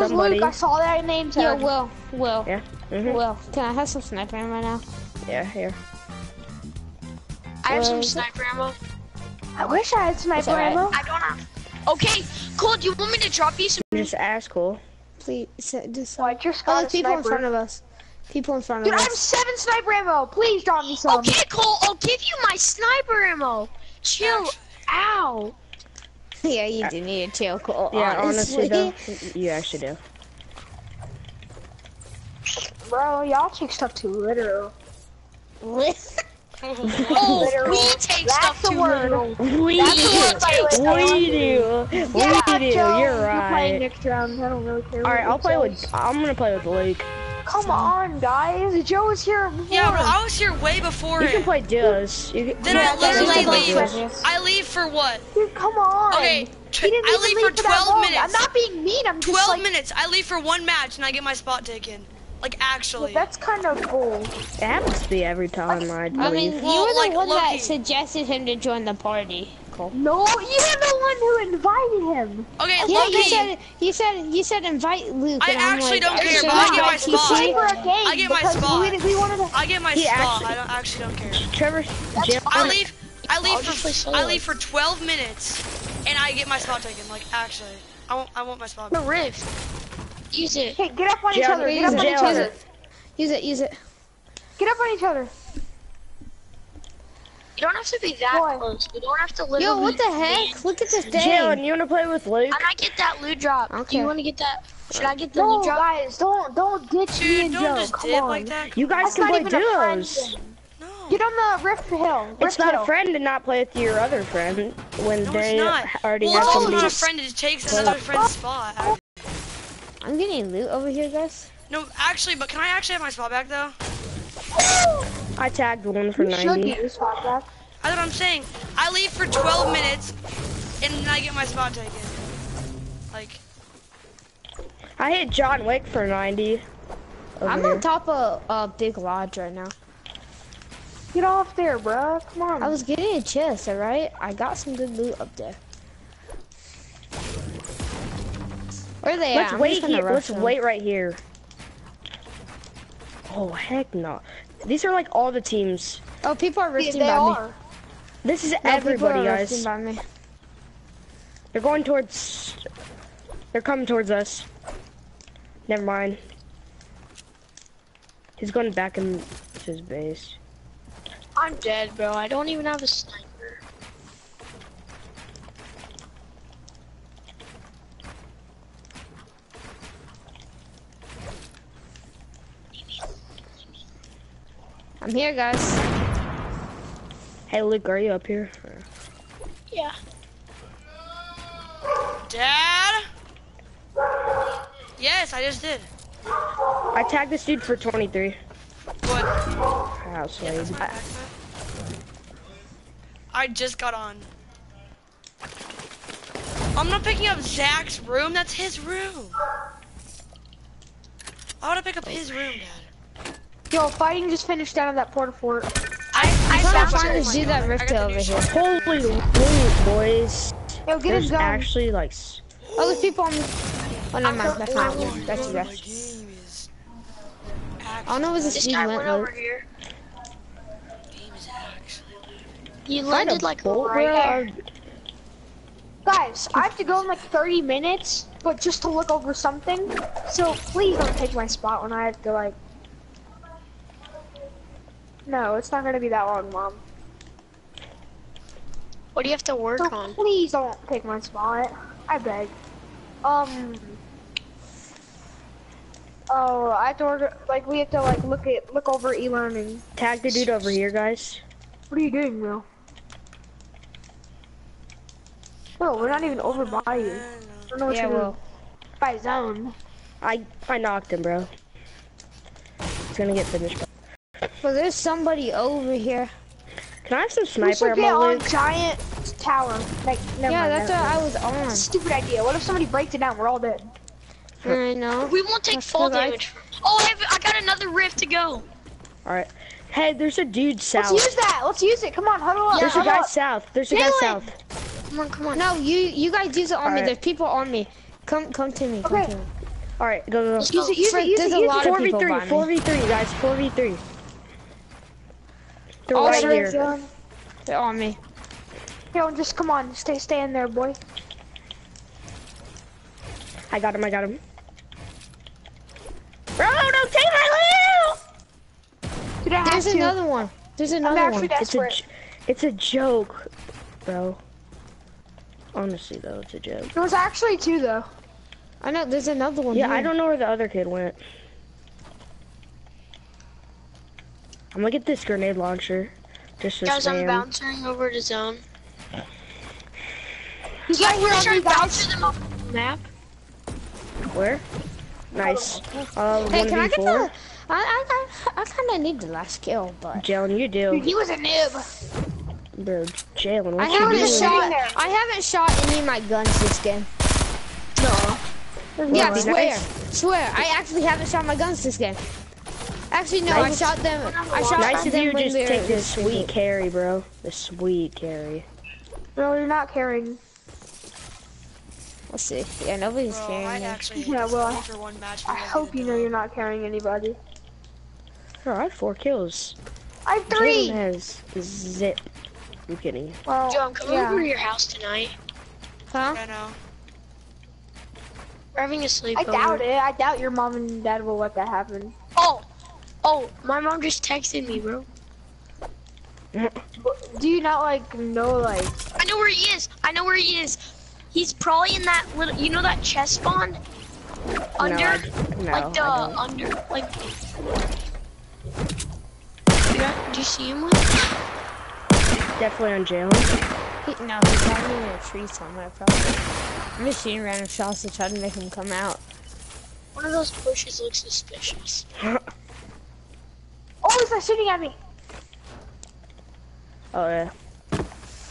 was somebody. Luke. I saw that name Yo, tag. Will, Will, Yeah. mhm. Will, can I have some sniper ammo right now? Yeah. Here. I have some sniper ammo. I wish I had sniper alright. ammo. I don't have. Okay, Cole, do you want me to drop you some? Just ask cool. Please, just. What? You're Oh, Scott there's people in front of us. People in front Dude, of I have us. seven sniper ammo. Please drop me some. Okay, Cole, I'll give you my sniper ammo. Chill out. yeah, you do need a tail call. Yeah. honestly. Honestly, though, you actually do. Bro, y'all take stuff too literal. Oh, Literal. we take That's stuff the too word. literal. We That's the word, by the way. We do. Yeah, we do. Joe, You're You're playing right. next round. I don't really care. All right, I'll it play with. says. I'm gonna play with Luke. Come on, guys. Joe was here before. Yeah, bro, I was here way before You can play duos. Can, Then Yeah, I literally leave. like I leave for what? Dude, come on. Okay, He didn't I even leave leave for that 12 long. minutes. I'm not being mean. I'm just 12 like, minutes. I leave for one match and I get my spot taken. Like actually. That's kind of cool. it happens to be every time I I mean, you Well, were the like, one that suggested him to join the party. Cole. No, you're the one who invited him. Okay, Yeah, Loki. you said you said you said invite Luke. I actually like, don't care, but I get my spot. TC? Play for a game I get my spot. We, we wanted to. I get my He spot. actually- I don't actually don't care. Trevor, Jim, I leave. I leave I'll for. I leave for 12 minutes, and I get my spot taken. Like actually, I want. I want my spot. The rift. Use it. Okay, get up on each other. Get up on it, each use other. it. Use it, use it. Get up on each other. You don't have to be that Boy. close. You don't have to literally. Yo, what the heck? Look at this Jalen, thing. you wanna play with Luke? I might get that loot drop. Do Okay. you want to get that? Should I get the No, loot drop? guys, don't don't ditch me Dude, and don't Joe. just Come dip on. like that. You guys That's can not play even a friend duos. No. Get on the Rift Hill. Rift It's not Hill. a friend to not play with your other friend when No, they it's not. already well, have it's also somebody. not a friend. It takes another friend's spot. I'm getting loot over here, guys. No, actually, but can I actually have my spot back though? I tagged one for You 90. get your spot back. That's what I'm saying. I leave for 12 minutes, and then I get my spot taken. Like, I hit John Wick for 90. over I'm here. on top of a uh, big lodge right now. Get off there, bro. Come on. I was getting a chest, alright? I got some good loot up there. Where are they Let's at? Wait just here. Let's them. wait right here. Oh heck no! These are like all the teams. Oh, people are They, rifting they by are. This is me. No, people everybody, are guys. by me. They're going towards. They're coming towards us. Never mind. He's going back into his base. I'm dead, bro. I don't even have a sniper. I'm here, guys. Hey Luke, are you up here? Yeah. Dad? Yes, I just did. I tagged this dude for 23. What? House lady. I just got on. I'm not picking up Zach's room. That's his room. I want to pick up his room, Dad. Yo, fighting just finished down at that Port-a-Fort. I, I I'm trying to find it. this that rift got over here. Holy loot, boys. Yo, get There's his gun. actually like. s- Oh, there's people on me. Oh, no, man. That's not you. That's you, guys. I don't know if this This guy went went over here. game is actually. You landed like bolt, right bro, here. Guys, I have to go in like 30 minutes, but just to look over something. So please don't take my spot when I have to like. No, it's not gonna be that long, Mom. What do you have to work So on? please don't take my spot. I beg. Um. Oh, I have to order. Like we have to like look at look over e-learning. Tag the dude over here, guys. What are you doing, Will? Bro, we're not even over by you. I don't know what Yeah, you're doing. well. By zone. I I knocked him, bro. He's gonna get finished. But there's somebody over here. Can I have some We sniper should get ammo, on giant tower. Like, never yeah, mind, that's never what mind. I was on. That's a stupid idea. What if somebody breaks it down? We're all dead. I know. We won't take That's fall 'cause I- damage. Oh, I, have, I got another rift to go. All right. Hey, there's a dude south. Let's use that. Let's use it. Come on, huddle up. There's a guy up. south. There's a guy Jalen! south. Come on, come on. No, you you guys use it on me. Alright. There's people on me. Come come to me. Come to me. All right, go, go, Let's go. go. Use it, use it, use there's it, a use lot it. of 4v3, people by me. 4v3, guys, 4v3. They're All right right, here. Zone. They're on me. Here, just come on, stay, stay in there, boy. I got him, I got him. Bro, don't take my loot! Dude, I have There's to. another one. There's another actually one. It's a, desperate. it's a joke, bro. Honestly, though, it's a joke. There was actually two though. I know. There's another one. Yeah, here. I don't know where the other kid went. I'm gonna get this grenade launcher. Just to Guys, I'm spam. bouncing over to zone. He's right here Should on I me, guys. bounce them off the map? Where? Nice. Uh, Hey, can I get 1v4? the? I I I, I kind of need the last kill, but Jalen, you do. Dude, he was a noob. Bro, Jalen, what I you haven't doing? shot. I haven't shot any of my guns this game. No. Yeah, be swear, nice. swear. I actually haven't shot my guns this game. Actually, no, Nice. I shot them. I shot Nice of them you to when just take this the sweet carry, bro. The sweet carry. No, you're not carrying. Let's see. Yeah, nobody's Bro, carrying I'd it. actually hate Yeah, well, game one match. I hope you know you're not carrying anybody. Bro, I have four kills. I have Jalen three. has zip. I'm kidding. Well, Joe, I'm coming yeah. over to your house tonight. Huh? I know. We're having a sleepover. I doubt it. I doubt your mom and dad will let that happen. Oh, oh, my mom just texted me, bro. Do you not like know like? I know where he is. I know where he is. He's probably in that little, you know that chest spawn? Under, No, I, no, like the, I don't. under, like. Yeah, do you see him? Like? Definitely on Jalen. He, no, he's hiding in a tree somewhere, probably. I'm just shooting random shots to try to make him come out. One of those bushes looks suspicious. Oh, he's not shooting at me. Oh yeah.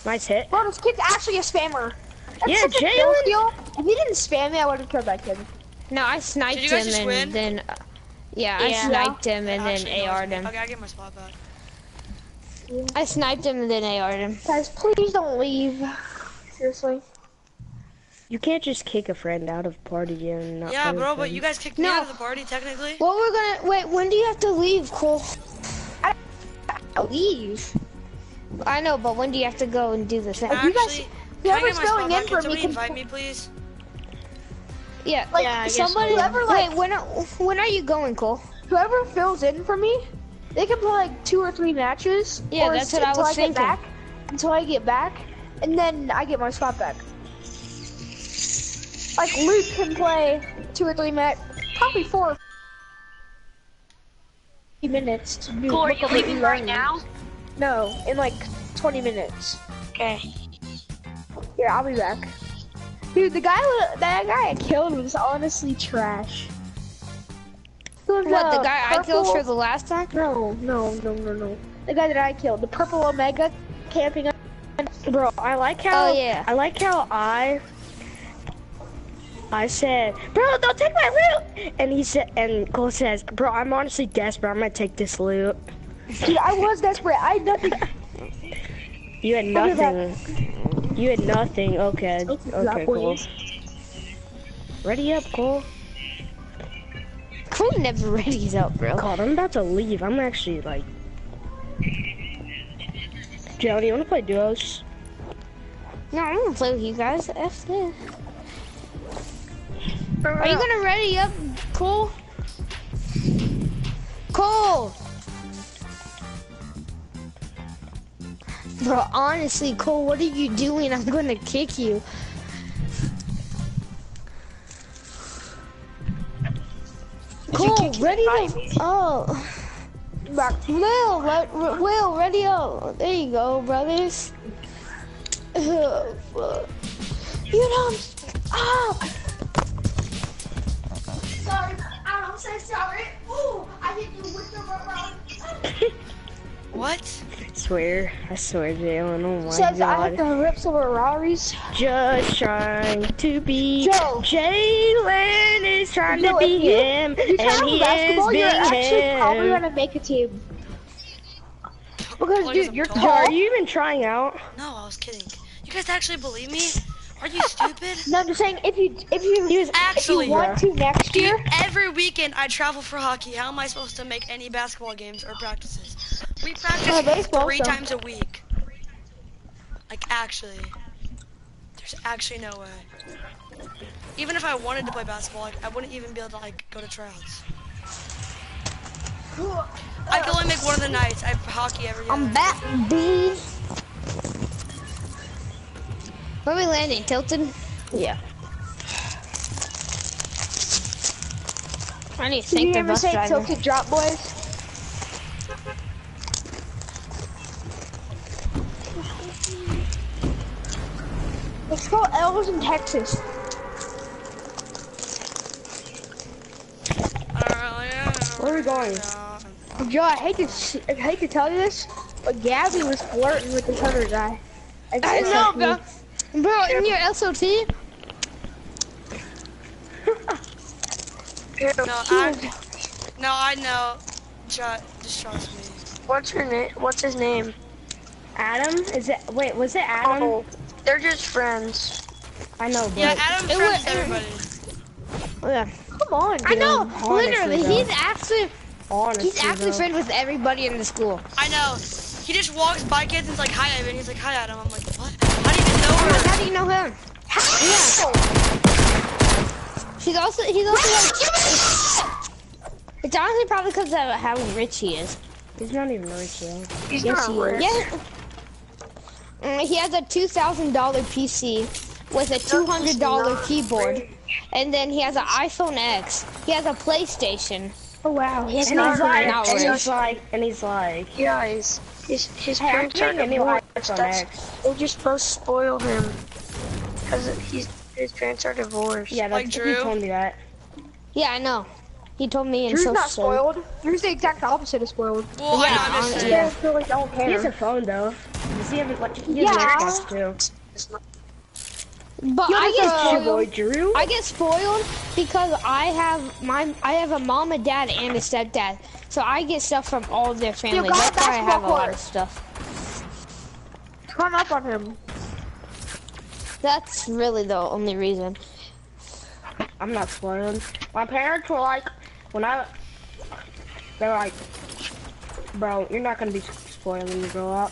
Nice hit. Bro, this kid's actually a spammer. That's Yeah, such a kill Jalen. If he didn't spam me, I would have killed that kid. No, I sniped Did you guys him and win? then, uh, yeah, I sniped him and Actually, then no, AR'd him. Okay, I get my spot back. I sniped him and then AR'd him. Guys, please don't leave. Seriously. You can't just kick a friend out of party and not Yeah, bro, but you guys kicked me out of the party, technically. Well, we're gonna wait. When do you have to leave, Cole? I. Leave. I know, but when do you have to go and do this? thing? you guys- Actually, can I Whoever's get my going in for me somebody can. invite me, please? Yeah, Like Yeah, I somebody, so. whoever like wait. When are, when are you going, Cole? whoever fills in for me, they can play like two or three matches. Yeah, or that's s- what I until was I thinking. Get back, until I get back, and then I get my spot back. Like Luke can play two or three match, probably four. minutes to do. Cool, are you leaving right now? No, in like 20 minutes. Okay. Here, I'll be back. Dude, the guy that guy I killed was honestly trash. What the uh, guy I killed for the last time? No, no, no, no, no. The guy that I killed, the purple Omega, camping. up- Bro, I like how Oh, yeah. I like how I I said, bro, don't take my loot. And he said, and Cole says, bro, I'm honestly desperate. I'm gonna take this loot. Dude, I was desperate. I had nothing. You had I'll be back. nothing. You had nothing. Okay, Thank you for okay, that, cool. Ready up, Cole. Cole never readies up, bro. God, I'm about to leave. I'm actually like. Joe, do you want to play duos? No, I'm gonna play with you guys. F this. Are you gonna ready up, Cole? Cole! Bro, honestly, Cole, what are you doing? I'm gonna kick you. Cole, ready up. Oh. Back. Will, re- Will, ready up. There you go, brothers. You know, ah. Sorry, I'm so sorry. Ooh, I hit you with the rubber. What? I swear, I swear, Jalen. Oh my Says I have god. to rip some Ferraris. Just trying to be Joe. Jalen is trying Joe, to be you- him, you try and to he is basketball, being you're actually probably gonna make a team. Because, Like dude, you're tall. Are you even trying out? No, I was kidding. You guys actually believe me? Are you stupid? No, I'm just saying if you if you if Actually, you want to next Dude, year, every weekend I travel for hockey. How am I supposed to make any basketball games or practices? We practice baseball, three so- times a week. Like actually, there's actually no way. Even if I wanted to play basketball, like, I wouldn't even be able to like go to tryouts. I can only make one of the nights. I have hockey every. year. I'm other- back, B. Where are we landing? Tilted? Yeah. I need to did thank you the ever bus say driver. tilted drop boys? Let's go L's in Texas. Where are we going? Joe, I hate to s- I hate to tell you this, but Gabby was flirting with this other guy. I know, bro. Bro, in your SOT? No, I, no, I know. Ju- just trust me. What's her name? What's his name? Adam? Is it? Wait, was it Adam? Oh, they're just friends. I know, but Yeah, Adam it friends wa- everybody. Oh, yeah. Come on, I know. Honestly, Literally, though. he's actually honestly, he's actually though. friends with everybody in the school. I know. He just walks by kids and is like, "Hi, Evan." He's like, "Hi, Adam." I'm like, "What? How do you even know her?" How do you know him? Yeah. He's also he's also like. It's honestly probably because of how rich he is. He's not even rich yet. He's Yes, not he rich. is. Yeah. Mm, he has a two thousand dollar PC with a two hundred dollar keyboard, and then he has an iPhone X. He has a PlayStation. Oh wow, he's And not he's like, not and rich. he's like, and he's like, Guys, his his hey, I'm parents are getting a new divorced. iPhone That's- X. They just both spoil him because he's his parents are divorced. Yeah, Like that's, Drew? he told me that. Yeah, I know. He told me in Drew's not studies. spoiled. Drew's the exact opposite of spoiled. Well, Yeah, I know, I'm just honestly, yeah. They really don't care. He has a care. phone though. Does he have a, like, he has Yeah. an Xbox too? But Yo, I get spoiled. boy Drew. I get spoiled because I have my I have a mom, a dad, and a stepdad. So I get stuff from all of their families. got a That's why I have a lot of stuff. Run up on him. That's really the only reason. I'm not spoiled. My parents were like, when I, they're like, bro, you're not gonna be spoiled when you grow up.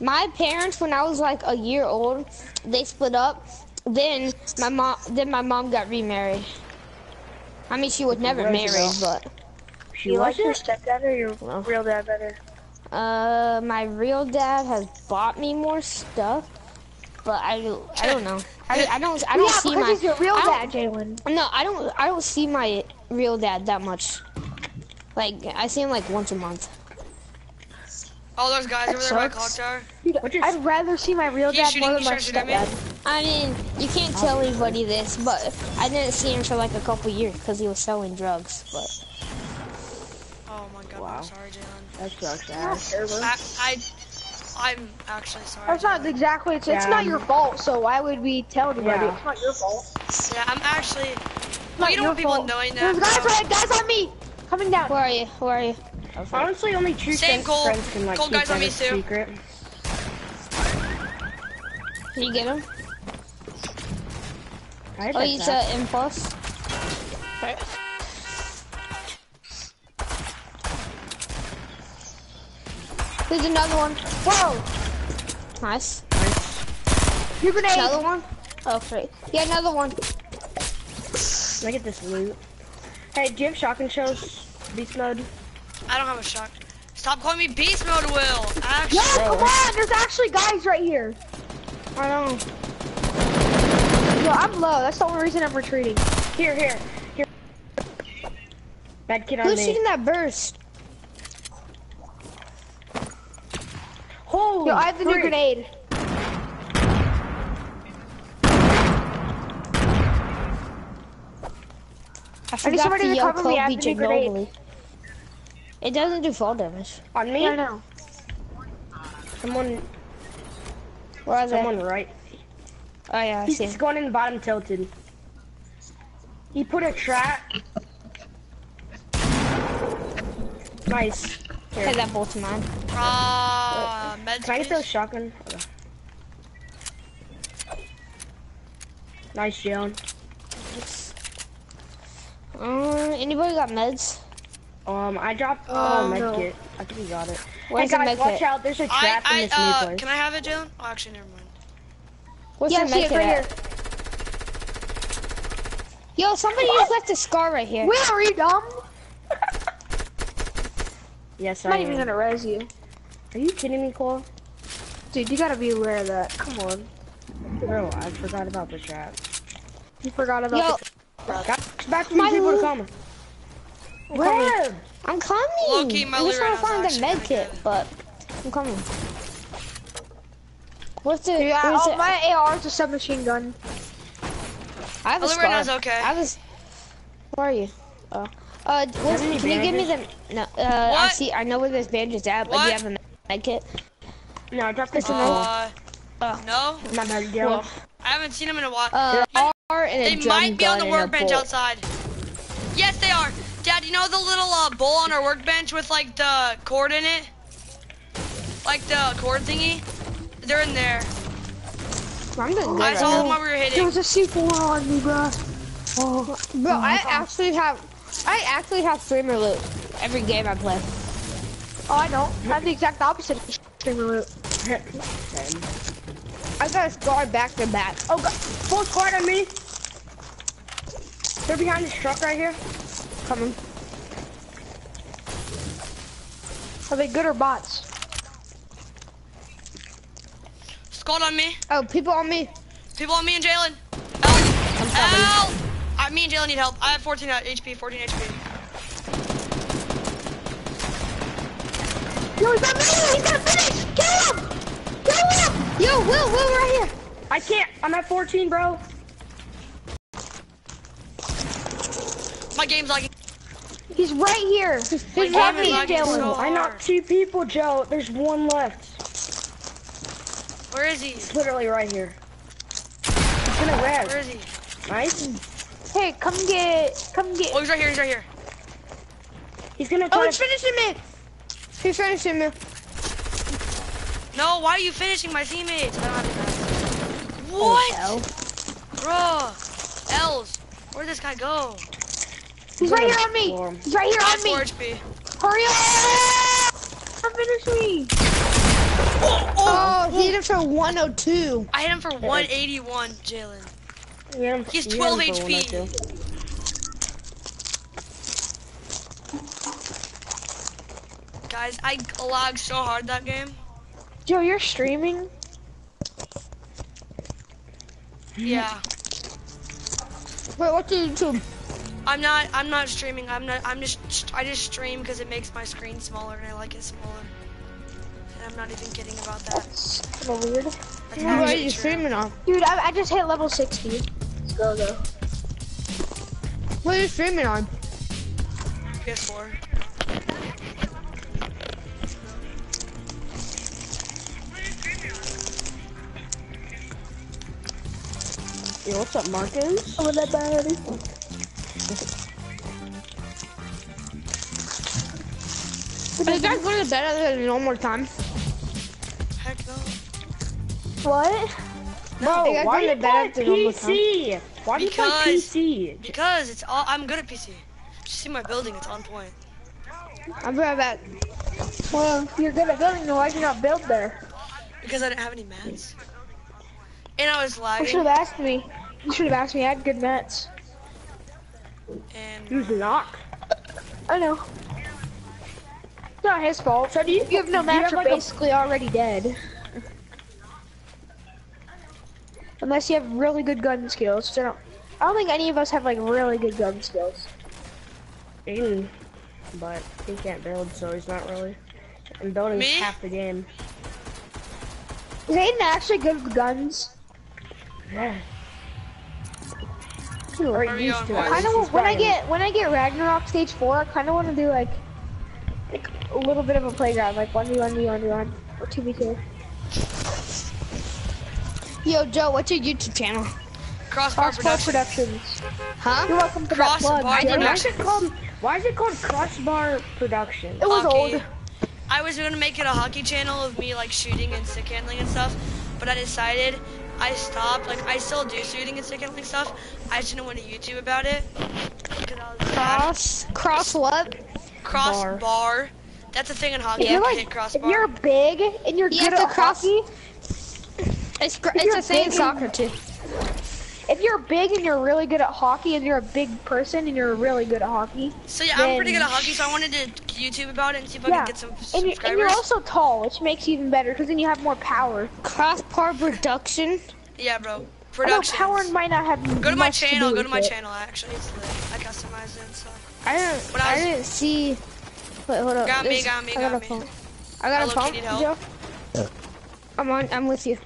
My parents, when I was like a year old, they split up. Then my mom, then my mom got remarried. I mean, she was never Where's married, but She you was like your stepdad or your Well. real dad better? Uh, my real dad has bought me more stuff. But I, I don't know. I, I don't, I don't yeah, see because my. he's your real dad, don't- Jalen. No, I don't. I don't see my real dad that much. Like I see him like once a month. All those guys over there by sucks. clock tower. Dude, I'd rather see my real dad shooting- more than my trying to shoot at me? stepdad. I mean, you can't tell anybody this, but I didn't see him for like a couple years because he was selling drugs. But Wow. I'm sorry, Jalen. That sucks ass. I, I, I'm actually sorry. That's not Jalen. exactly. It's, it's not your fault. So why would we tell anybody? Yeah. It's not your fault. Yeah, I'm actually. It's Well, not you don't want people fault. knowing that. There's guys right, guys on me, coming down. where are you? Where are you? Honestly, only true Same friends, goal. friends can like Goal keep guys on that me a too. secret. Did you get him? I had Oh, that he's back. uh, impulse. There's another one. Whoa! Nice. Nice. Your grenade. Another one. Oh, great. Yeah, another one. Let me get this loot. Hey, do you have shotgun shells? Beast mode? I don't have a shot. Stop calling me beast mode, Will. Actually, Yo, come on! There's actually guys right here. I know. Yo, I'm low. That's the only reason I'm retreating. Here, here, here. Bad kid on Who's me. shooting that burst? Holy Yo, I have the new grenade. I need forgot somebody to to cover me. I have the new grenade. Ginobili. It doesn't do fall damage. On me? Yeah, I know. Someone, Where are they? someone right. Oh yeah, I see. He's going in the bottom tilted. He put a trap. Nice. Here. Take that bolt to mine. ah, uh, meds. Can I get those shotgun? Nice, Jalen. Uh, anybody got meds? Um, I dropped Oh, oh, med no. kit. I think we got it. Where's hey the guys, med watch kit? out! There's a I, trap in I, this new uh, place. can I have it, Jalen? Oh, actually, never mind. What's yeah, your see med kit right here. at? Yo, somebody just left a scar right here. Wait, are you dumb? Yes, I'm I not even gonna res you. Are you kidding me, Cole? Dude, you gotta be aware of that. Come on. Bro, I forgot about the trap. You forgot about Yo, Guys, back for My people to come. coming. Where? I'm coming. Low-key, my I'm just trying to find the med kit, but I'm coming. What's the? Yeah, where's oh, it? my AR is a submachine gun. I have a scar. Lorana's okay. I have a s- Where are you? Oh. Uh, what's, can you give me the? No. Uh, I see. I know where this bandage is at, but do you have a med kit? No, I dropped the Listen, uh, Uh, Oh. no, Not bad, Jalen. I haven't seen them in a while. Uh, R and a they might be on the gun and a workbench outside. Yes, they are. Dad, you know the little uh, bowl on our workbench with like the cord in it? Like the cord thingy? They're in there. I'm doing good I right saw now. them while we were There hitting. was a C4 on me, bro. Oh, Bro, I actually have, I actually have streamer loot every game I play. Oh, I don't. I have the exact opposite of streamer I got a scar back to back. Oh, God. Full squad on me. They're behind this truck right here. Coming. Are they good or bots? Squad on me. Oh, people on me. People on me and Jalen. Help! Help! Uh, me and Jalen need help. I have 14 HP, 14 HP. Yo, he's got me! He's gonna finish! Kill him! Kill him! Yo, Will, Will, right here. I can't. I'm at 14, bro. My game's lagging. He's right here. He's My right here. so I knocked two people, Joe. There's one left. Where is he? He's literally right here. He's gonna Where res. is he? Nice. Hey, come get, come get. Oh, he's right here. He's right here. He's gonna Oh, try he's to. finishing me. He's finishing me. No, why are you finishing my teammates? I don't have any mats. What? Bruh. L's. Where'd this guy go? He's right here on Floor. me. He's right here I on me. HP. Hurry up! Come finish me. Oh, oh, oh, oh. he hit him for 102. I hit him for 181, Jalen. Yeah, I'm- He's 12 I'm for one or HP. Guys, I lagged so hard that game. Joe, you're streaming? Yeah. Wait, what's your YouTube? I'm not. I'm not streaming. I'm not. I'm just. I just stream because it makes my screen smaller and I like it smaller. And I'm not even kidding about that. That's a little weird. That's What are actually you true. streaming on? Dude, I, I just hit level 60. Let's go, though. What are you streaming on? PS4. Yo, what's up, Marcus? Oh, that bad. Are you guys going to bed at a normal time? Heck no. What? Bro, Hey, I why go do you to play the normal PC? Why do you play PC? Because it's all. I'm good at PC. Just see my building. It's on point. I'll be right back. Well, you're good at building, then why'd you not build there? Because I didn't have any mats. And I was You should have asked me. You should have asked me. I had good mats. And Who's uh, knock? I know. It's not his fault. So do you, If you have no do you mats, have you're like a- basically already dead. Unless you have really good gun skills. which I don't, I don't think any of us have like really good gun skills. Aiden, but he can't build, so he's not really. And building's Me? half the game. Is Aiden actually good with guns? Yeah. Where Or are we used going, to it. Kind He's of when I get when I get Ragnarok stage four, I kind of want to do like like a little bit of a playground, like one v one v one v one or two v two. Yo, Joe, what's your YouTube channel? Crossbar Crossbar Productions. Productions. Huh? You're welcome for that Crossbar plug. Why is it called? Why is it called Crossbar Productions? It was Hockey. old. I was gonna make it a hockey channel of me like shooting and stick handling and stuff, but I decided I stopped. Like I still do shooting and stick handling stuff. I just didn't want to YouTube about it. I was bad. Cross, cross what? cross Bar. bar. That's a thing in hockey. If you you're like, hit cross if bar. you're big and you're You good at cross- hockey, It's gr- If it's you're a thing in soccer too. If you're big and you're really good at hockey, and you're a big person and you're really good at hockey, So yeah, I'm pretty good at hockey, so I wanted to YouTube about it and see if I yeah, can get some and, you, subscribers. and you're also tall, which makes you even better because then you have more power. Crossbar production. yeah, bro. Although Production. power might not have Go to my much channel. do Go to my it. channel. Actually, it's lit. I customized it So. I didn't. When I I, was- didn't see. Wait, hold up. Got me, There's- got me, I got, got a me. phone. I got Hello, a phone. kid, need help? Joe. I'm on. I'm with you.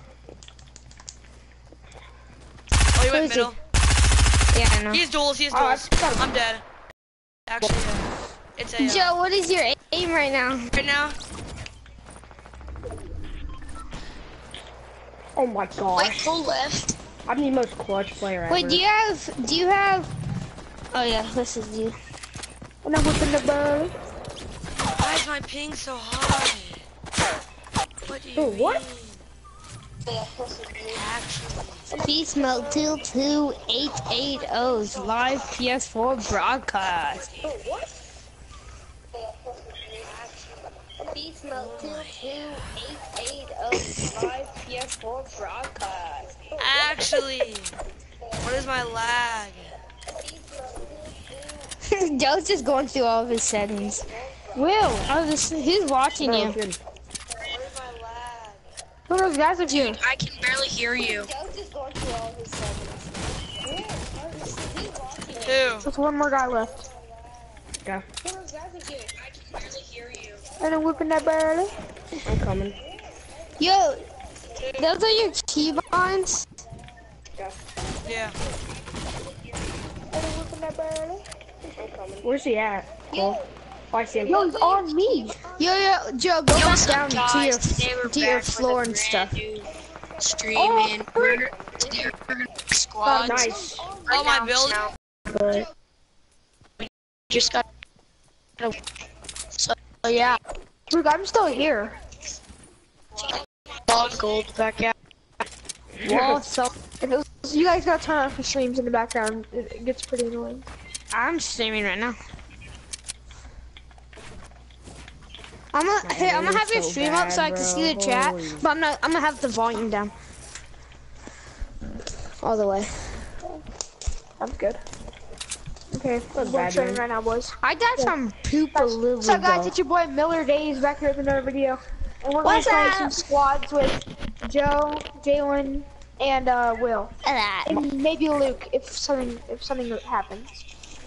Oh, he went middle. Yeah, I know. He's duels. He's Oh, I duels. got him. I'm dead. Actually, yeah. It's a uh, Joe, what is your aim right now? right now. Oh my Wait, gosh. full left. I'm the most clutch player ever. Wait, do you have? Do you have? Oh yeah, this is you. And I'm whipping the bird. Why is my ping so high? What do you Oh, what? mean? Actually, Beast Mode 22880's live PS4 broadcast. Beast Mode 22880's live PS4 broadcast. actually, what is my lag? Joe's just going through all of his settings. Will, Oh, this, who's watching you? good. What is my lag? Who are those guys with you? I can barely hear you. Joe's just going through all of his settings. Who? There's one more guy left. Yeah, I can barely hear you. And I'm whipping that bird. I'm coming. Yo, those are your keybinds? Yeah. And I'm whipping that bird. Where's he at? Cole? Oh, I see him. Yo, he's on me. Yo, yo, Joe, go Yo, back down up, to your, to your floor and stuff. brand new oh, Streaming. we're, today we're gonna make squads. Oh, nice. Oh, my Right now, build? now, Good. Just got. So yeah, Look, I'm still here. log gold back out. Well, so If was, you guys gotta turn off the streams in the background. It, it gets pretty annoying. I'm streaming right now. I'm gonna, hey, I'm gonna have your so stream up so I can see the chat, Holy. but I'm not. I'm gonna have the volume down all the way. That's good. Okay, we're bad, training right now, boys. I got some poop a little What's up, guys? ago. It's your boy Miller Days back here with another video. And we're What's gonna play some squads with Joe, Jalen, and uh, Will, That. and maybe Luke if something if something happens.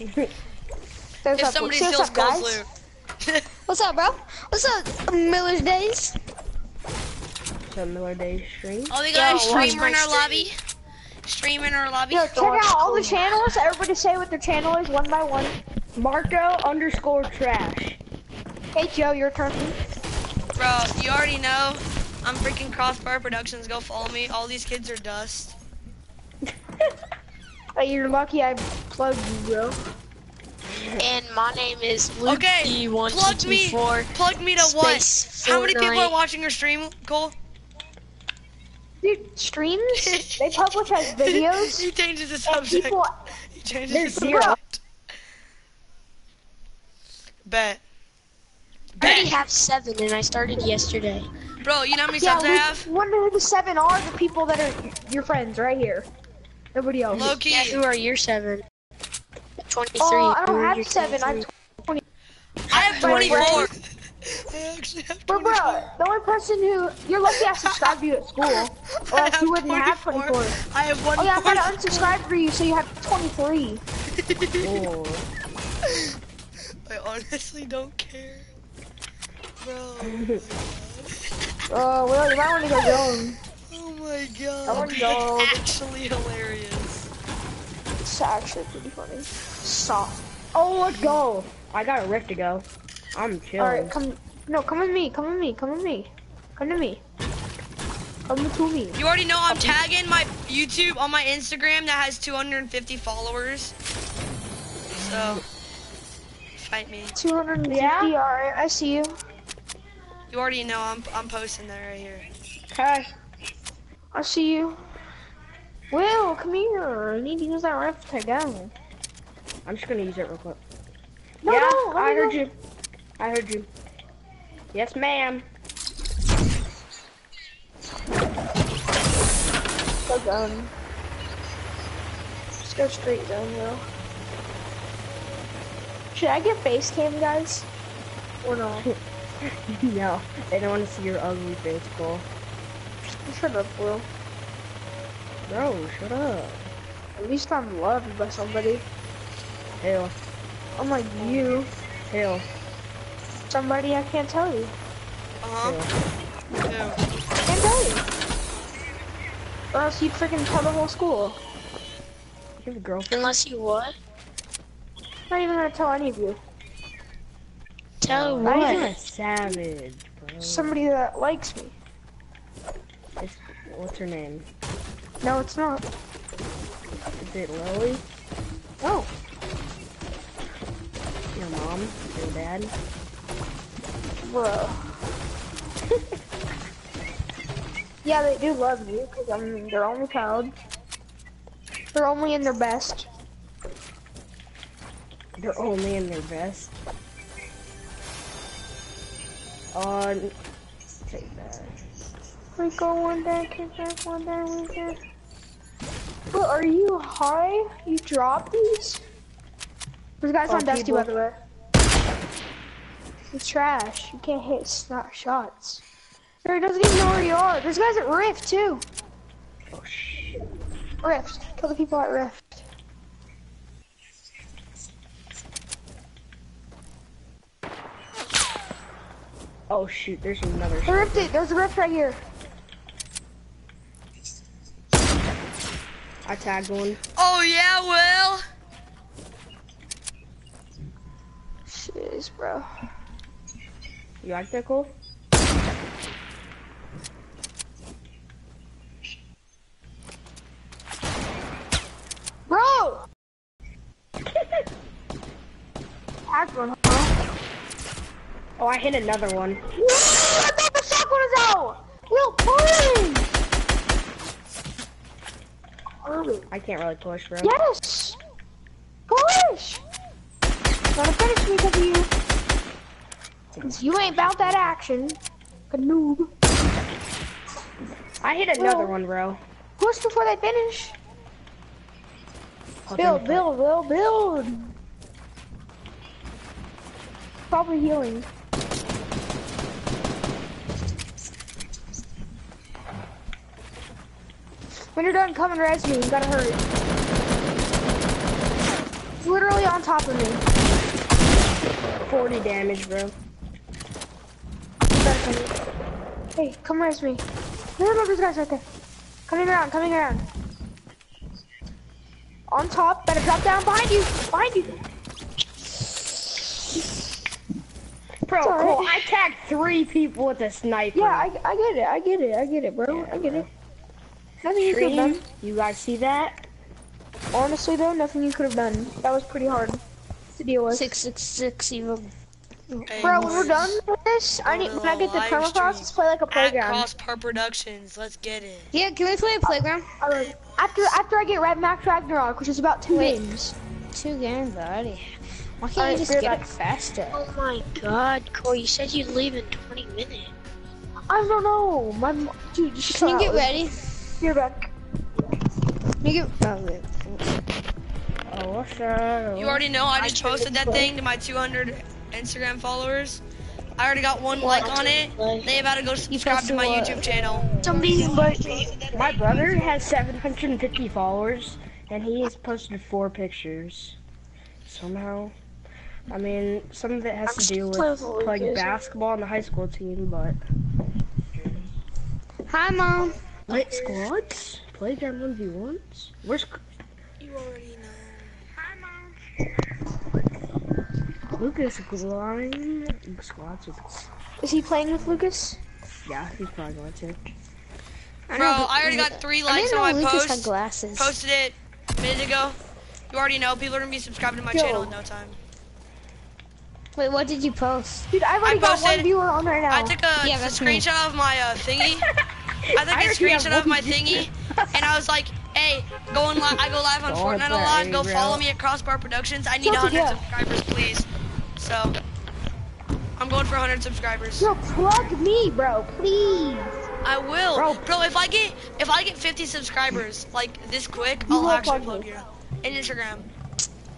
If somebody say steals up, gold guys. loot. What's up, bro? What's up, Miller's Days? The Miller Day stream. Oh, they Yo, got a watch streamer in our stream. lobby. Streamer in our lobby. Yo, check out all the channels. Everybody say what their channel is one by one. Marco underscore trash. Hey Joe, your turn. Bro, you already know. I'm freaking Crossbar Productions. Go follow me. All these kids are dust. Uh, you're lucky I plugged you, bro. And my name is Luke Okay, plug me. Plug me to what? Space How many people are watching your stream, Cole? Dude, streams they publish as videos. he changes the subject. people, He changes There's the zero. subject. Bet. I already have seven, and I started yesterday. Bro, you know how many yeah, subs I we have? wonder who the seven are. The people that are your friends right here. Nobody else. Low key. Yeah, who are your seven? Twenty-three. Oh, I don't have seven. I'm 23. I have 24. wait. I actually have Bro, 24. bro, the only person who you're lucky I subscribed to you at school, or else you wouldn't have 24. I have one Oh yeah, I more. gotta unsubscribe for you, so you have 23. Oh. I honestly don't care. Bro. Oh, oh well, you might want to go zone. Oh my I god. wanna go. That's actually hilarious. It's actually pretty funny. Soft. Oh, let's go. I got a rift to go. I'm All chilling. right, come. No, come with me. Come with me. Come with me. Come to me. Come to me. You already know I'm tagging my YouTube on my Instagram that has 250 followers. So, fight me. 250. Yeah? All right, I see you. You already know I'm I'm posting that right here. Okay. I see you. Will, come here. I need to use that rifle to go. I'm just gonna use it real quick. No, yeah, no, I heard go. you. I heard you. Yes, ma'am. Go down. Just go straight down, Will. Should I get face cam, guys? Or no? no, they don't want to see your ugly face, Cole. Shut up, Will. Bro, shut up. At least I'm loved by somebody. Hell, Unlike you. hell, Somebody I can't tell you. Uh-huh. hell. Who? Can't tell you. Or else you'd freaking tell the whole school. You have a girlfriend? Unless you what? Not even gonna tell any of you. Tell Not what? even You're a savage, bro. somebody that likes me. It's- what's her name? No, it's not. Is it Lily? Oh! Your mom? Your dad? Bro. yeah, they do love you because I mean they're only proud. They're only in their best. They're only in their best. On. Take that. We go one day, kick back one day, we can. But are you high? You drop these? There's guys Oh, on Dusty, by the way. It's trash. You can't hit snot shots. There, doesn't even know where you are. There's guys at Rift too. Oh, shit. Rift. Kill the people at Rift. Oh, shoot, there's another The Rift. it- There's a Rift right here. I tagged one. Oh yeah, Will. Shiz, bro. You like that, Cole? Bro! Tagged one, huh? Oh, I hit another one. I thought the shotgun is out! I can't really push, bro. Yes! Push! Gonna finish me because you. You ain't about that action. A noob. I hit another one, bro. Push before they finish. Hold Build, build, build, build. Probably healing. When you're done, come and res me. You gotta hurry. It's literally on top of me. 40 damage, bro. You better finish. Hey, come res me. No, no, there's guys right there. Coming around, coming around. On top, better drop down behind you, behind you. Bro. Cole, I tagged three people with a sniper. Yeah, I, I get it, I get it, I get it, bro. I get it. Nothing you could have done. you guys see that? Honestly, though, nothing you could have done. That was pretty hard to deal with. Six six six even. Hey, Bro, when we're done with this, I need when I get the Live permafrost, stream. let's play like a At playground. Crossbar Productions, let's get it. Yeah, can we play a playground? Alright. After after I get Red Max Ragnarok, which is about two Wait. games. Two games already. Why can't Alright, you just get back. it faster? Oh my god, Cole, you said you'd leave in 20 minutes. I don't know. My dude, just Can you shut get up. ready? You're back. Can you? Oh, wait. Oh, what's up? You already know I just posted that thing to my 200 Instagram followers. I already got one like on it. They about to go subscribe to my? YouTube channel. Somebody invite me. My brother has 750 followers, and he has posted four pictures. Somehow. I mean, some of it has to do with playing playing basketball on the high school team, but... Hi, mom. Wait, squads? Playground 1v1s? Where's... You already know. Lucas Glime? Squads with... Is he playing with Lucas? Yeah, he's probably going to. I Bro, know, I already got three I likes didn't on my Lucas had post. glasses. Posted it a minute ago. You already know people are gonna be subscribing to my Yo. channel in no time. Wait, what did you post? Dude, I've already I got one posted- viewer on right now. I took a, Yeah, a that's me. screenshot of my uh, thingy. I took I a already have screenshot of my thingy, and I was like, Hey, going live. I go live on Oh, Fortnite a lot. Go bro. follow me at Crossbar Productions. I need Don't 100 forget. subscribers, please. So, I'm going for 100 subscribers. Yo, plug me, bro, please. I will, Bro. bro. If I get if I get 50 subscribers like this quick, You I'll will actually plug plug you. In Instagram,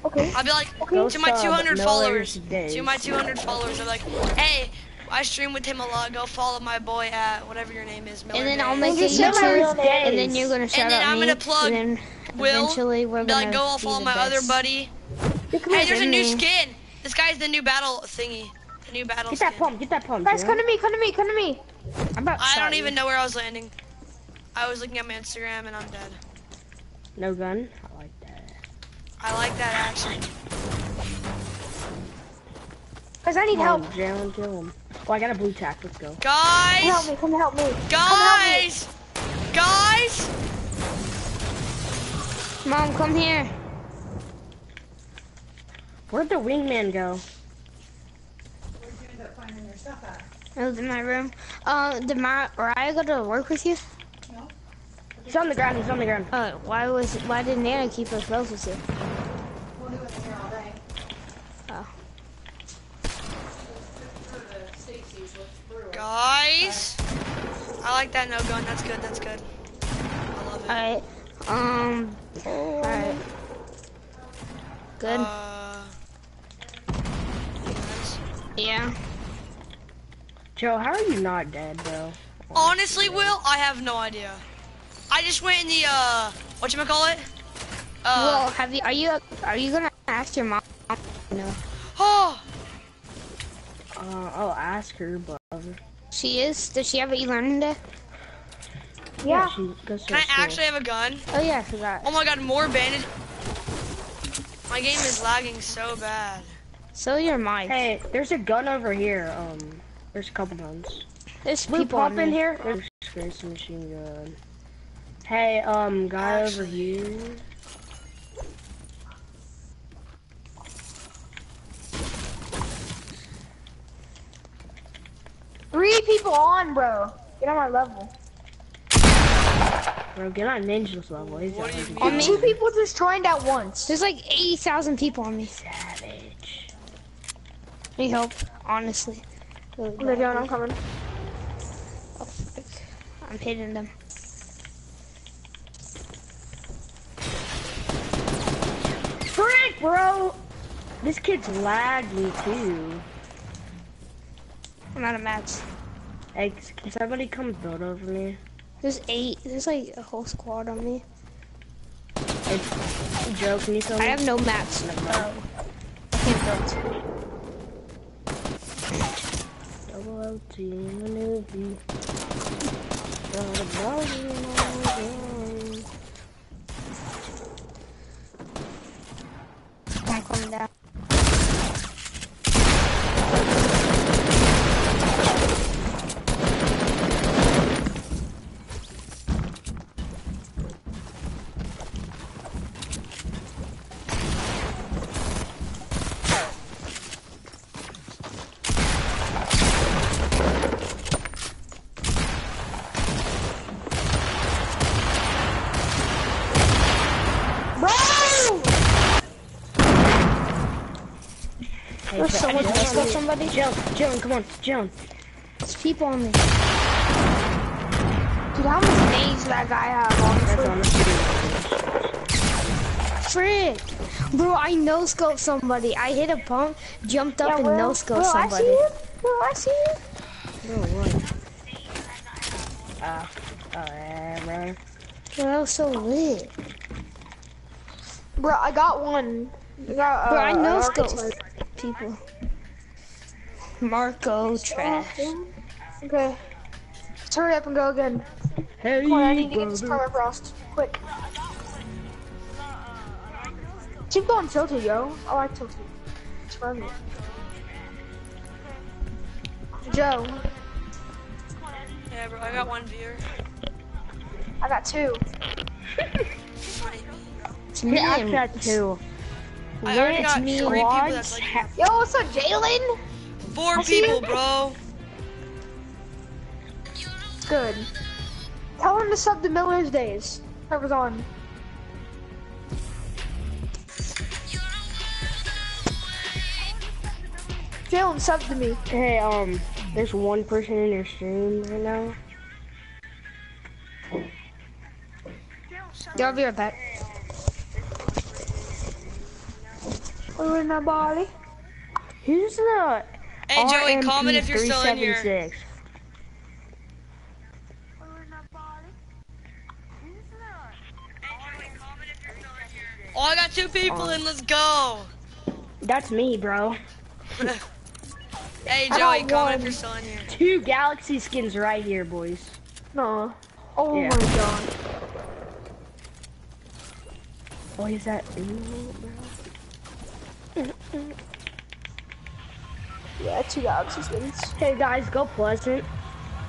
Okay. I'll be like Go to my 200 followers. today. To my 200 followers, I'm like, hey, I stream with him a lot. Go follow my boy at whatever your name is. Miller And then Day. I'll make a just say my real YouTube, and then you're gonna shout then out I'm me, gonna plug and then Will, eventually we're Be gonna like, go I'll follow the my other buddy. Hey, there's a new me. skin. This guy's the new battle thingy. The new battle Get that skin. pump, get that pump. Guys, come to me, come to me, come to me. I'm about I don't even know where I was landing. I was looking at my Instagram and I'm dead. No gun. I like that. I like that action. Guys, I need help. on, Jalen, kill him. Oh, I got a blue tack. Let's go. Guys! Come help me, come help me. Guys! Guys! Mom, come here. Where'd the wingman go? Where'd you end up finding your stuff at? I was in my room. Uh, did Mar- Mariah go to work with you? He's on the ground. He's on the ground. Uh, why was why did Nana keep us both with you? Guys! I like that no gun. That's good. That's good. I love it. Alright. Um. Alright. Good. Uh, guys. yeah. Joe, how are you not dead, bro? Honestly, Will, I have no idea. I just went in the, uh, whatchamacallit? Uh, well, have you? Are you? Are you gonna ask your mom? No. oh! Uh, I'll ask her, but She is. Does she have an e-learning day? Yeah. she goes to Can I school. actually have a gun? Oh yeah, I forgot. Oh my god, more bandage. My game is lagging so bad. So your mic. Hey, there's a gun over here. Um, there's a couple guns. There's Blue people pop in me. here. There's Grace machine gun. Hey, um, guy over here. Three people on, bro. Get on my level. Bro, get on Ninja's level. He's What do you mean? On me? Two people just joined at once. There's like 80,000 people on me. savage. Need help, honestly. Really They're bad. I'm coming. Oh. I'm hitting them. Frick, bro! This kid's laggy too. I'm out of mats. Hey, can somebody come build over me? There's eight. There's like a whole squad on me. Hey, Joe, can you come? I have no mats. Oh. I can't build. Double OT in the movie. Double OT in the movie. I'm coming down. Bro! Hey, There's Joe, someone Joe, else got somebody. Joe, Joe, come on, Joe. There's people on me. Dude, how much nades that guy have, honestly? Frick! Bro, I no scope somebody. I hit a pump, jumped up, Yeah, and Will. no scope Will, I see somebody. you. Will, I see you. Bro, what? Ah, uh, uh, bro. Bro, that was so lit. Bro, I got one. I got, uh, Bro, I no an scope people. Marco trash. Okay. Let's hurry up and go again. Hey, Come on, I need to get this brother. permafrost. Quick. Keep going tilted, yo. I like tilted. It's fun. Joe, Yeah, bro, I got one viewer. I got two. It's me Yeah, I got two. I already It's got me, three people Squads that's like Yo, what's up, Jalen? Four I people, bro. Good. Tell him to sub the Miller's Days. That was on. Jalen, sub to me. Hey, um, there's one person in your stream right now. Y'all be right back. We're in a body. He's not. Hey Joey, comment if you're still in here. RMP376? Oh, I got two people in. Let's go. That's me, bro. Hey Joey, got comment if you're still in here. Two galaxy skins right here, boys. No. Oh Yeah. my god. What is that? Ooh, bro. Yeah, two galaxy skins. Hey guys, go Pleasant.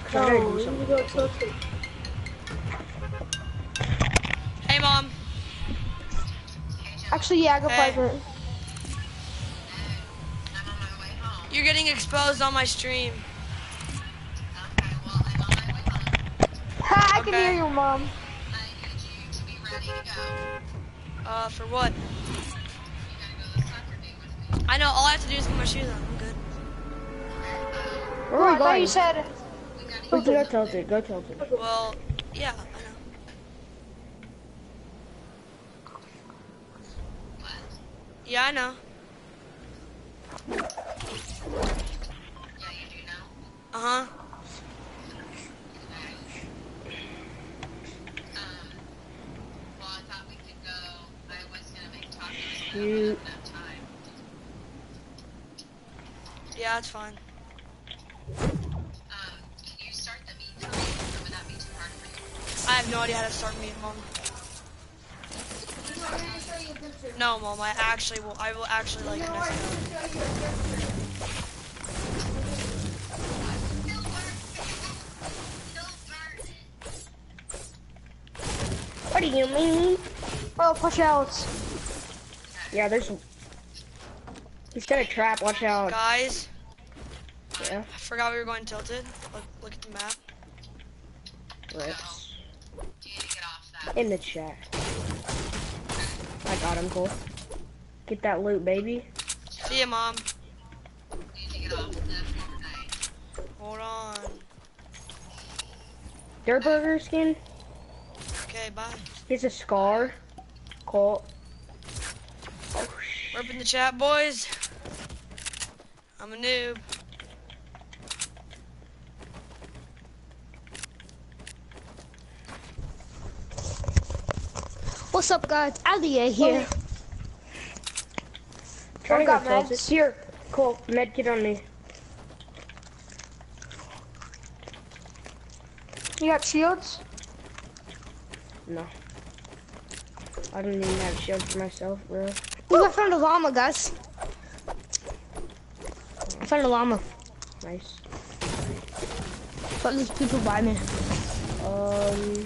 'Cause I gotta No, do we need to go tilted. Hey mom. Actually, yeah, go Hey. pleasant. You're getting exposed on my stream. Ha, I can hear you, mom. I need you to be ready to go. Uh, for what? I know, all I have to do is put my shoes on. I'm good. Where Oh, are I we thought going? you said. We can go tilted. Go tilted. Well, yeah, I know. Yeah, I know. Actually will. I will actually like mess it up. What do you mean? Oh, push out. Yeah, there's. He's got a trap. Watch out. Guys, Yeah. I forgot we were going tilted. Look, look at the map. Right. In the chat. I got him, Cole. Get that loot, baby. See ya, mom. Hold on. Dirt Burger skin. Okay, bye. Here's a scar. Cole. Oh, sh- Rip in the chat, boys. I'm a noob. What's up, guys? Alia here. Try I got meds. Here. Cole, med kit on me. You got shields? No. I don't even have shields for myself, bro. Ooh, I found a llama, guys. I found a llama. Nice. But there's people by me. Um,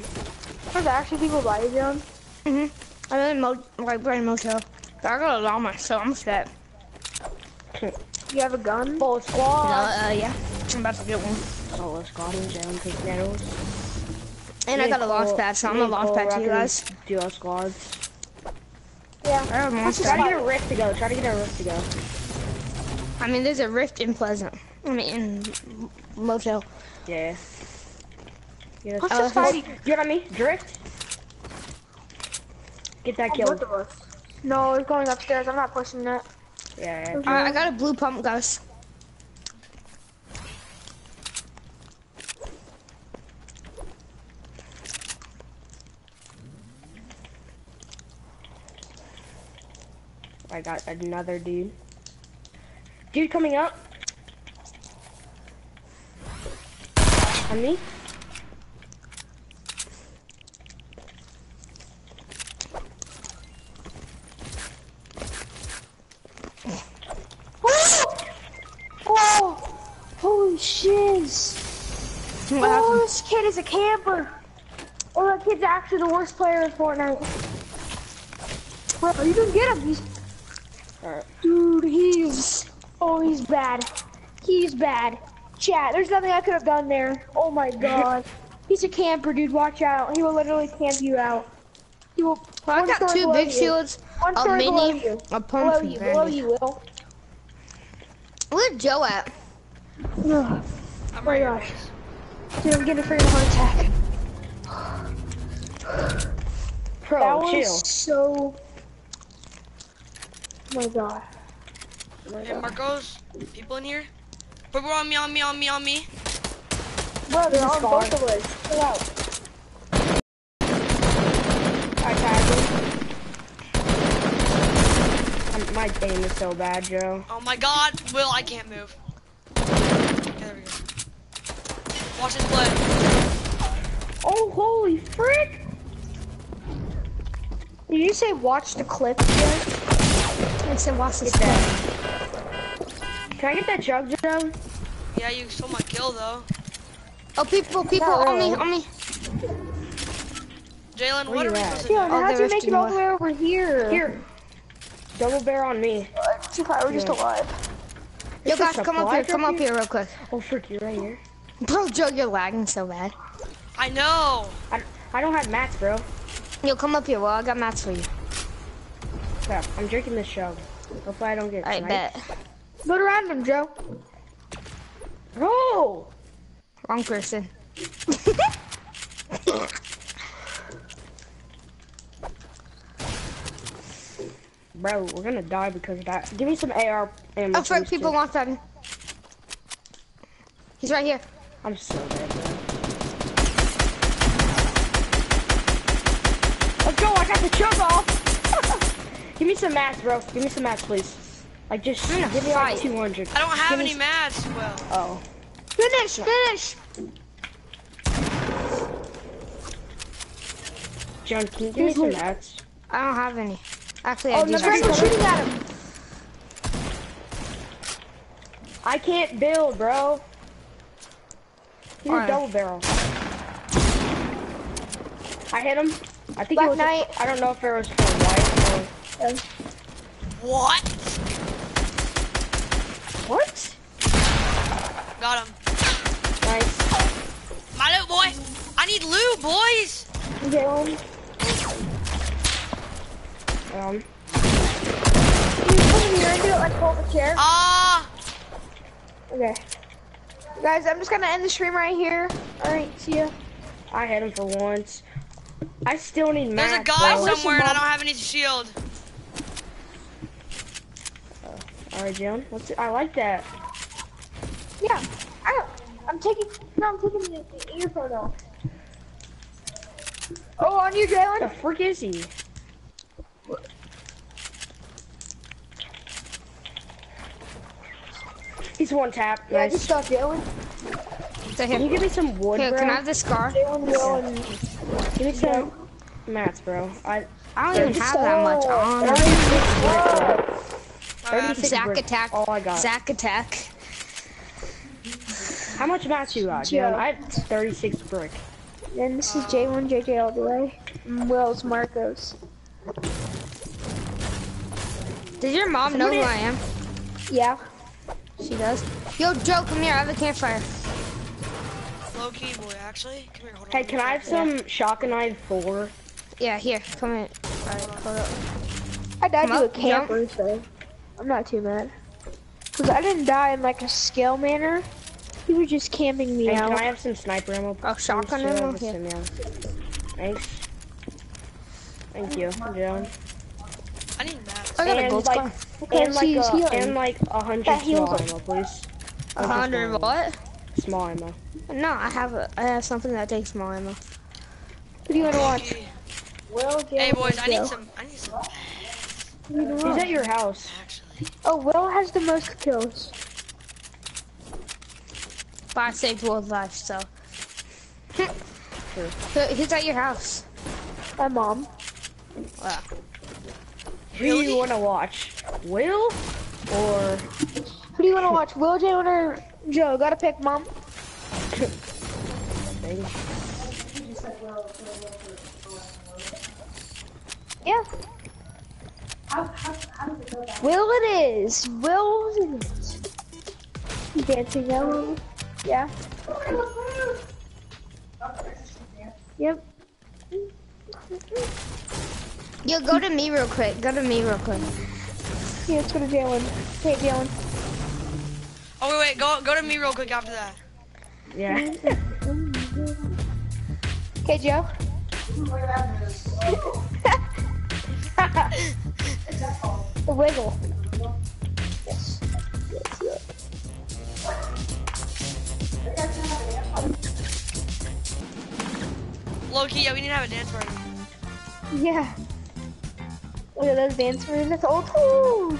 There's actually people by you, John. Mhm. I'm in mo like in motel. But I got a llama, so I'm set. You have a gun? full squad. uh, yeah. I'm about to get one. Solo squad and down pick medals. And I got a launch pad, so I'm gonna launch pad to you guys. Duo squads. Yeah. I have a launch Try to get a rift to go. Try to get a rift to go. I mean, there's a rift in Pleasant. I mean, in motel. Yeah. Yeah, Let's that's- just Uh, fight Get on me. Drift. Get that both kill. Of us. No, it's going upstairs. I'm not pushing that. Yeah, yeah. Alright, I got a blue pump, guys. I got another dude. Dude coming up. On me. Oh! Holy shiz! What Oh, happened? this kid is a camper! Oh, that kid's actually the worst player in Fortnite. Bro, you can get him. He's, Alright. dude, he's, oh, he's bad. He's bad. Chat, there's nothing I could have done there. Oh my god. he's a camper, dude. Watch out. He will literally camp you out. He will. Well, I got two below big you. shields, One a below mini, you. a Below pump, you, below you, Will. Where's Joe at? I'm Oh my right gosh. Dude, I'm getting a freaking heart attack. Pro, that was chill. so. Oh my god. Oh my Hey, god. Marcos, people in here? People on me, on me, on me, on me. Bro, they're on Scar. both of us. Chill out. I tagged him. My aim is so bad, Joe. Oh my god, Will, I can't move. Okay, there we go. Watch this play. Oh, holy frick! Did you say watch the clip? Joe? I said, watch this. Get that. Can I get that jug, Joe? Yeah, you stole my kill though. Oh, people, people, Not on me, really. on me. Jalen, what are we at? supposed to Yo, do? How'd you make it all the way over here? Here. Double bear on me. Too high, we're just alive. Yo, Is guys, come up here, come up here real quick. Oh, frick, you're right here. Bro, Joe, you're lagging so bad. I know. I, I don't have mats, bro. Yo, come up here. Well, I got mats for you. Crap, I'm drinking this shove. Hopefully I don't get I bet. Go to random, Joe. Bro! Wrong person. Bro, we're gonna die because of that. Give me some AR ammo. Oh, frick, people too. launch pad. He's right here. I'm so dead, bro. Let's go, I got the chug off! Give me some mats, bro. Give me some mats, please. Like, just give me like fight. 200. I don't have Give any mats, Will. Oh. Finish, finish. John, can you give me some mm-hmm. mats? I don't have any. Actually, I Oh, do. no, have we're shooting at him. I can't build, bro. He's a double barrel. I hit him. I think Black it was. Knight. I don't know if it was for white or. What? What? Got him. Nice. My little boy. I need loot, boys. Jalen. Um. Can you come here and do it like hold the chair? Ah. Okay. Guys, I'm just gonna end the stream right here. Alright, see ya. I had him for once. I still need There's mats. a guy bro. somewhere and I don't have any shield. Uh, alright, John. What's it? I like that. Yeah. I, I'm taking. No, I'm taking the, the earphone off. Oh, on you, The Jalen. frick is he? He's one tap. Yeah, Nice. good stuff, Jalen. So Can you give me some wood, Here, bro? can I have this scar? Jalen, Will, and Give me some mats, bro. I I don't even have that much on. Alright. 36 Zack brick. attack. All I got. Zack attack. How much mats you got, Yeah. I have 36 brick. and this is J1 JJ all the way. Mm, and Will's Marcos. Does your mom know who I am? Yeah. She does. Yo, Joe, come here. I have a campfire. Low key, boy. Actually, come here. Hold on. Hey, can I have some shotgun knife four? Yeah, here. Come here. Alright, hold up. I died Come to a up, camper, so I'm not too mad. Cause I didn't die in like a scale manner. He was just camping me Hey, out. can I have some sniper ammo? Oh, please, shotgun too? I ammo? have some, yeah. Thanks. Thank you, John. I need mats. I got a And gold like, scar. Okay, and like, he's a, healing. and like a hundred That heals ammo, please. A hundred what? Small ammo. No, I have a, I have something that takes small ammo. What do you want to watch? Well, Hey, boys. I need some. I need some He's at your house. actually. Oh, Will has the most kills. But I saved Will's life, so. Sure. So, He's at your house. My mom. Wow. Who do you want to watch? Will or Who do you want to watch? Will, Jalen, or Joe? Gotta pick, mom. Yeah. Will it is. Will it is. Dancing now. Yeah. Yep. Yo, go to me real quick. Go to me real quick. Yeah, let's go to Jalen. Hey, Jalen. Oh wait, wait, go go to me real quick after that. Yeah. Okay, Joe. the wiggle. Yes. Yes, yes. Loki, yeah, we need to have a dance party. Yeah. Look at those dance moves. That's old. Ooh.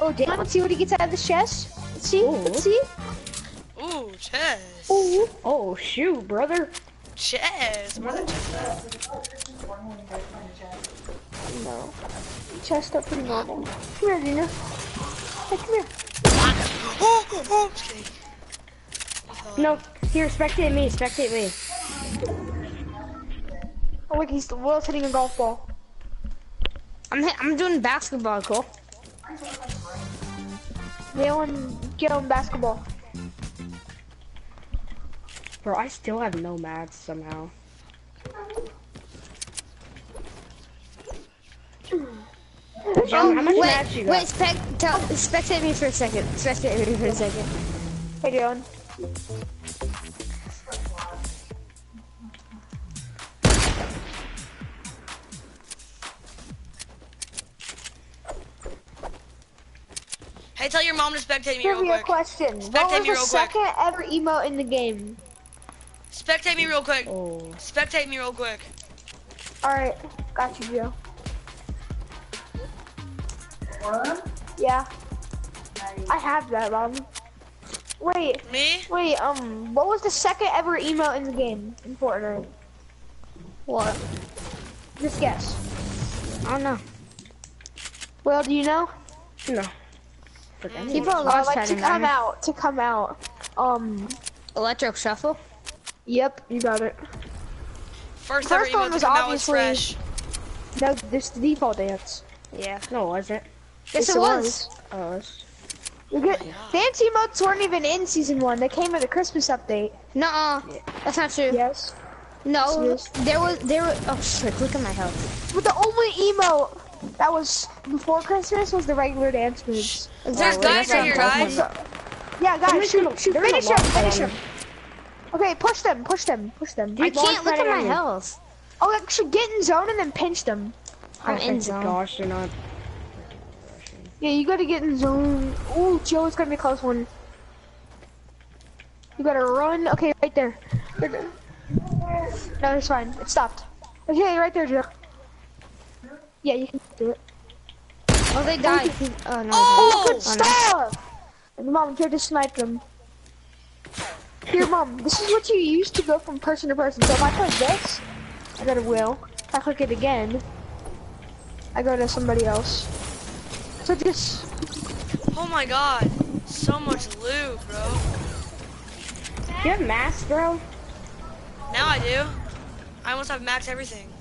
Oh, damn. Let's see what he gets out of this chest. Let's see. Oh. Let's see. Ooh, chess. Ooh. Oh shoot, brother. Chess. Brother chess. No. Chest up pretty normal. Come here, Gina. Hey, come here. Oh, oh, just kidding. No, here, spectate me, spectate me. Oh, look, he's Will's hitting a golf ball. I'm hit, I'm doing basketball, Cole. Jalen, get on basketball. Bro, I still have no mats somehow. John, how much Wait, mats you got? wait, spec, tell, spectate me for a second. Spectate me for a second. Hey, Jalen. Tell your mom to spectate me real quick. Trivia quick. question. Spectate What was me the real quick. second ever emote in the game? Spectate me real quick. Oh, Spectate me real quick. Alright, got you, Joe. Yeah. I have that, Mom. Wait, Me? wait, um, what was the second ever emote in the game in Fortnite? What? Just guess. I don't know. Well, do you know? no. People are Uh, lost like to come matter. out, to come out. Um, Electric shuffle. yep, you got it. First ever First one was come out was obviously- fresh. No, this is the default dance. Yeah. No, it wasn't. Yes, Yes, it it was. Oh, it's- You get, dance emotes weren't even in season one. They came with a Christmas update. Nuh-uh. That's not true. Yes. No, Yes. there was there was. Oh shit! Look at my health. But the only emote that was before Christmas was the regular dance moves. There's Exactly, guys right here, guys. Yeah, guys, shoot, gonna- shoot, they're finish him, finish on him. Okay, push them, push them, push them. I Dude, launch can't look at my at health. Oh, actually, get in zone and then pinch them. I'm oh, in zone. Gosh, you're not. Yeah, you gotta get in zone. Ooh, Joe, it's gonna be a close one. You gotta run. Okay, right there. You're. No, it's fine. It stopped. Okay, right there, Joe. Yeah, you can do it. Oh, they died. Oh no. Oh! Good oh, stuff! And mom, here to snipe them. Here, mom, this is what you use to go from person to person. So if I click this, I go to Will. If I click it again, I go to somebody else. So just, Oh my god. So much loot, bro. Do you have masks, bro? Now I do. I almost have max everything.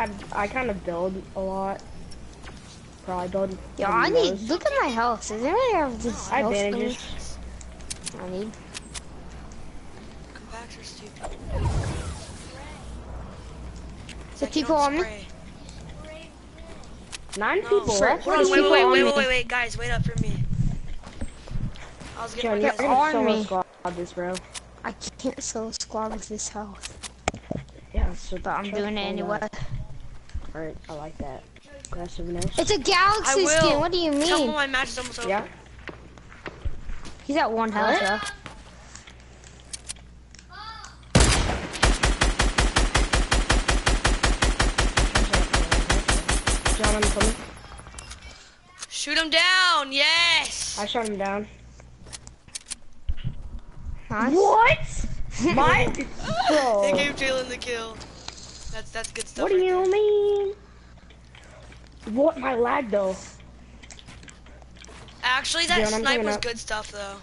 I I kind of build a lot. Probably build. Yo, I need. most. Look at my health. Is there any of this I have health bandages. I need? Compacts are stupid. The Zach, people don't on me? Nine No. people Sure. left. Hold There's on, wait, wait, people wait, on wait, wait, wait, guys, wait up for me. I was getting John, my you're gonna on solo me. squad this, bro. I can't solo squad with this health, Yeah, so but I'm doing it anyway. Alright, I like that. Aggressiveness. It's a galaxy skin. What do you Tell me mean? my match is almost over. Yeah. He's at one health. though. John, I'm coming. Shoot him down, yes! I shot him down. Nice. What? My They bro. gave Jalen the kill. That's that's good stuff. What do right you there. mean? What my lag though? Actually, that Jalen, snipe was up. good stuff though.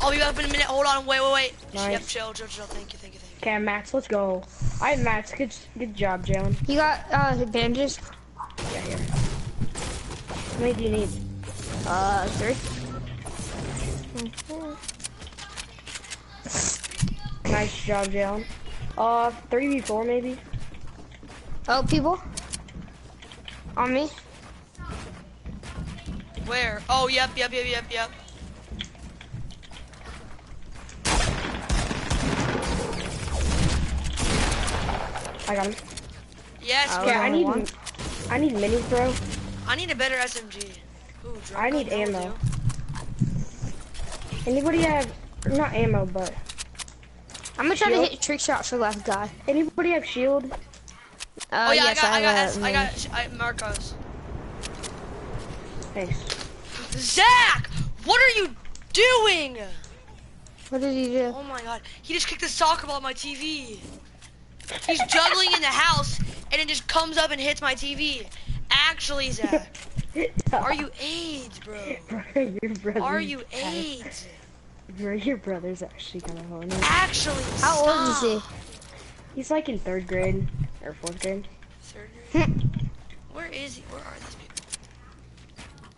I'll be up in a minute. Hold on, wait, wait, wait. Nice. Yep, chill, chill, chill. Thank you, thank you, thank you. Okay, Max, let's go. I have Max. Good, good job, Jalen. You got uh bandages? Yeah, here. How many do you need? Uh, three. Nice job, Jalen. Uh, three v four maybe. Oh, people. On me. Where? Oh, yep, yep, yep, yep, yep. I got him. Yes, bro. Yeah, I need, one? I need minis, bro. I need a better SMG. Ooh, I need ammo. Anybody have, not ammo, but I'm gonna try to hit a trick shot for last guy. anybody have shield? Uh, Oh yeah, yes, I got, I got, have S, a I mini. got, I, Marcos. Thanks. Zach, what are you doing? What did he do? Oh my god, he just kicked the soccer ball at my TV. He's juggling in the house, and it just comes up and hits my TV. Actually, Zach, are you AIDS, bro? Bro, your. Are you AIDS? Bro, your brother's actually kind of horny. Actually, How old is he? He's like in third grade or fourth grade. Third grade? Hmm. Where is he? Where are these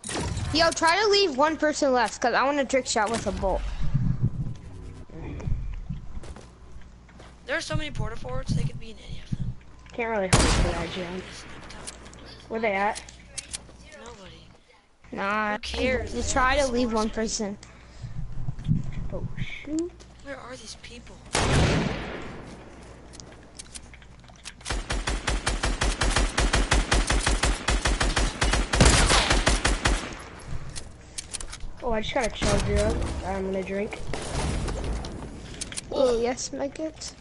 people? Yo, try to leave one person left, cause I want a trick shot with a bolt. There are so many Port-a-Forts. They could be in any of them. Can't really hold for that, Jen. Where they at? Nobody. Nah. Who cares? Just try to leave one person. Where are these people? Oh, I just got a chug jug. I'm gonna drink. Oh yes, make it.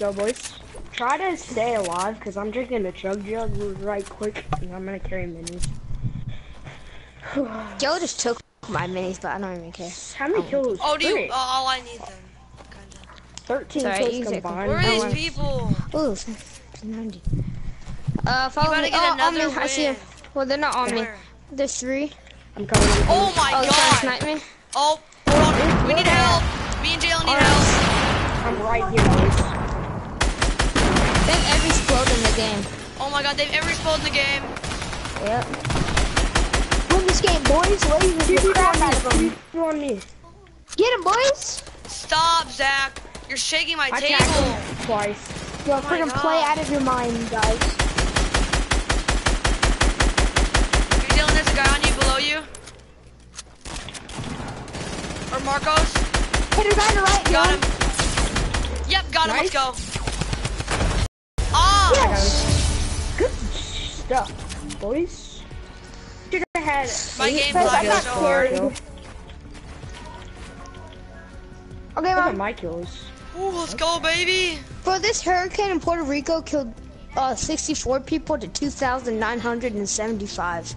Let's boys. Try to stay alive, cause I'm drinking the chug jug right quick, and I'm gonna carry minis. Joe just took my minis, but I don't even care. How many kills? Oh, do you? Oh, all I need them. Kinda. Thirteen Sorry, kills combined. Where are these want- people? Ooh, 90. Uh, follow gotta me. get Oh, on another me. I see him. Well, they're not on me. Where? There's three. I'm coming. I'm coming. Oh my Oh, he's trying to god! snipe me. Oh, hold on. We need help. Me and Jalen need help. I'm right here, boys. They have every explode in the game. Oh my god, they've every explode in the game. Yep. Win this game, boys. Ladies and the crap out of them. You on me? Get him, boys. Stop, Zach. You're shaking my I table. him twice. Yo, my freaking play out of your mind, guys. You're Dylan, there's a guy on you, below you. Or Marcos. Hit her guy to right, Got Dylan. him. Yep, got him. Nice. Let's go. Ah! Yes. Good stuff, boys. Should had. My eight game kills. I is got so carried. hard. Okay, mom. my kills. Ooh, let's go, baby. Bro, this hurricane in Puerto Rico killed uh, 64 people to 2,975.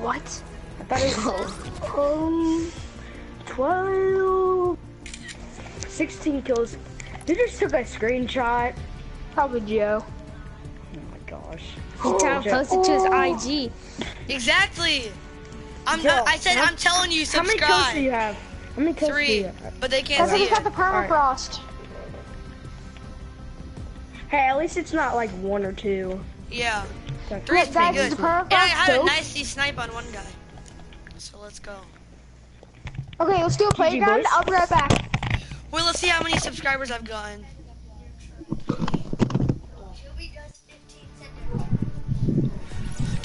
What? I thought it was um, 12, 16 kills. They just took a screenshot. Probably Joe. Oh my gosh. He tried to post to his oh. IG. Exactly. I'm Joe, not, I said I'm telling you, subscribe. How many kills do you have? How many kills do Three, you have? but they can't That's see because it. got the permafrost. Hey, at least it's not like one or two. Yeah. That's- Three's Look, pretty guys, is good. the permafrost And I had a dope? nicey snipe on one guy. So let's go. Okay, let's do a playground. I'll be right back. Wait, let's see how many subscribers I've gotten.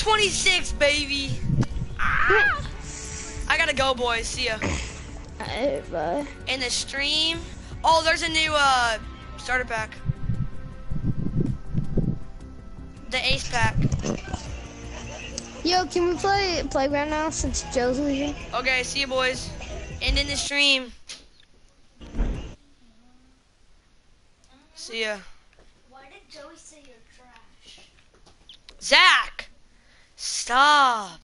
Twenty-six, baby. Ah! I gotta go, boys. See ya. Alright, bye. In the stream. Oh, there's a new uh starter pack. The ace pack. Yo, can we play playground now since Joe's leaving? Okay, see you boys. And in the stream. See ya. Why did Joey say you're trash? Zach! Stop.